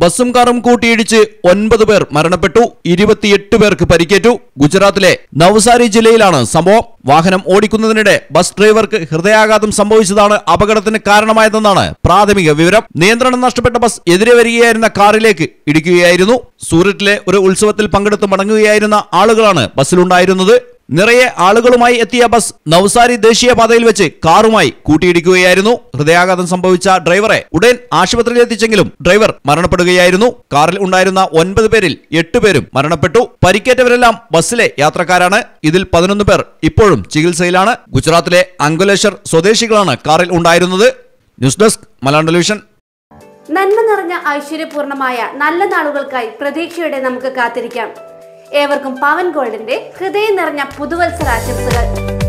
ബസ്സും കാറും കൂട്ടിയിടിച്ച് ഒൻപത് പേർ മരണപ്പെട്ടു. ഇരുപത്തിയെട്ട് പേർക്ക് പരിക്കേറ്റു. ഗുജറാത്തിലെ നവസാരി ജില്ലയിലാണ് സംഭവം. വാഹനം ഓടിക്കുന്നതിനിടെ ബസ് ഡ്രൈവർക്ക് ഹൃദയാഘാതം സംഭവിച്ചതാണ് അപകടത്തിന് കാരണമായതെന്നാണ് പ്രാഥമിക വിവരം. നിയന്ത്രണം നഷ്ടപ്പെട്ട ബസ് എതിരെ വരികയായിരുന്ന കാറിലേക്ക് ഇടിക്കുകയായിരുന്നു. സൂററ്റിലെ ഒരു ഉത്സവത്തിൽ പങ്കെടുത്ത് മടങ്ങുകയായിരുന്ന ആളുകളാണ് ബസ്സിലുണ്ടായിരുന്നത്. നിറയെ ആളുകളുമായി എത്തിയ ബസ് നവസാരി ദേശീയപാതയിൽ വെച്ച് കാറുമായി കൂട്ടിയിടിക്കുകയായിരുന്നു. ഹൃദയാഘാതം സംഭവിച്ച ഡ്രൈവറെ ഉടൻ ആശുപത്രിയിൽ എത്തിച്ചെങ്കിലും ഡ്രൈവർ മരണപ്പെടുകയായിരുന്നു. കാറിൽ ഉണ്ടായിരുന്ന ഒൻപത് പേരിൽ പേരും മരണപ്പെട്ടു. പരിക്കേറ്റവരെല്ലാം ബസ്സിലെ യാത്രക്കാരാണ്. ഇതിൽ പതിനൊന്ന് പേർ ഇപ്പോഴും ചികിത്സയിലാണ്. ഗുജറാത്തിലെ അങ്കുലേശ്വർ സ്വദേശികളാണ് കാറിൽ ഉണ്ടായിരുന്നത്. News desk Malayalam television. നന്മ നിറഞ്ഞ ഐശ്വര്യപൂർണമായ നല്ല നാളുകൾക്കായി പ്രതീക്ഷയോടെ നമുക്ക് കാത്തിരിക്കാം. ഏവർക്കും പവൻ ഗോൾഡിന്റെ ഹൃദയം നിറഞ്ഞ പുതുവത്സരാശംസകൾ.